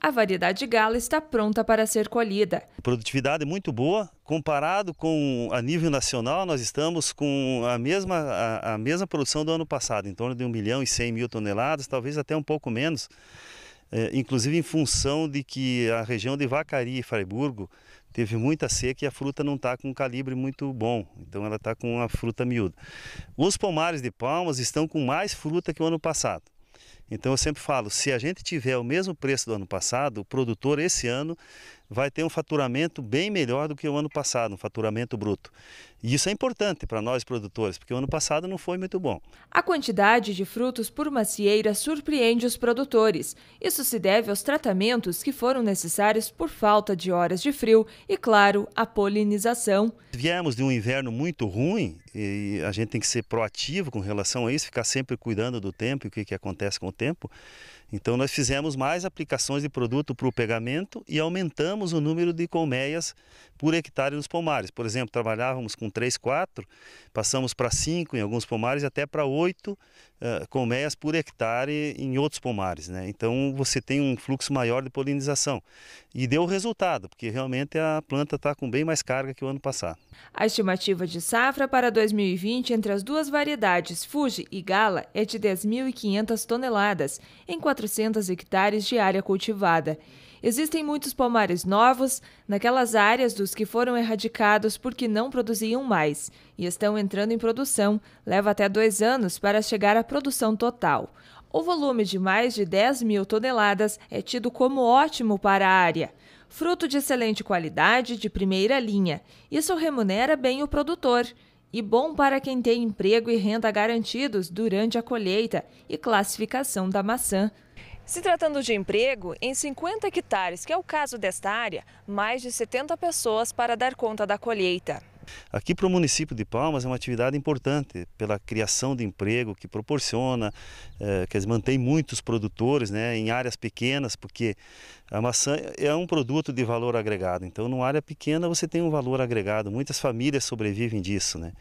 A variedade Gala está pronta para ser colhida. Produtividade é muito boa. Comparado com a nível nacional, nós estamos com a mesma, a, a mesma produção do ano passado, em torno de 1 milhão e 100 mil toneladas, talvez até um pouco menos. É, inclusive em função de que a região de Vacaria e Freiburgo teve muita seca e a fruta não está com um calibre muito bom, então ela está com uma fruta miúda. Os pomares de palmas estão com mais fruta que o ano passado. Então eu sempre falo, se a gente tiver o mesmo preço do ano passado, o produtor esse ano vai ter um faturamento bem melhor do que o ano passado, um faturamento bruto. E isso é importante para nós produtores, porque o ano passado não foi muito bom. A quantidade de frutos por macieira surpreende os produtores. Isso se deve aos tratamentos que foram necessários por falta de horas de frio e, claro, a polinização. Viemos de um inverno muito ruim e a gente tem que ser proativo com relação a isso, ficar sempre cuidando do tempo e o que, que acontece com o tempo. Então nós fizemos mais aplicações de produto para o pegamento e aumentamos o número de colmeias por hectare nos pomares. Por exemplo, trabalhávamos com 3, 4, passamos para 5 em alguns pomares e até para 8 uh, colmeias por hectare em outros pomares. Né? Então você tem um fluxo maior de polinização. E deu resultado, porque realmente a planta está com bem mais carga que o ano passado. A estimativa de safra para 2020 entre as duas variedades Fuji e Gala é de 10.500 toneladas, em 400 hectares de área cultivada. Existem muitos pomares novos naquelas áreas dos que foram erradicados porque não produziam mais e estão entrando em produção. Leva até dois anos para chegar à produção total. O volume de mais de 10 mil toneladas é tido como ótimo para a área. Fruto de excelente qualidade, de primeira linha. Isso remunera bem o produtor e bom para quem tem emprego e renda garantidos durante a colheita e classificação da maçã. Se tratando de emprego, em 50 hectares, que é o caso desta área, mais de 70 pessoas para dar conta da colheita. Aqui para o município de Palmas é uma atividade importante pela criação de emprego que proporciona, é, quer dizer, mantém muitos produtores né, em áreas pequenas, porque a maçã é um produto de valor agregado. Então, numa área pequena você tem um valor agregado. Muitas famílias sobrevivem disso, né?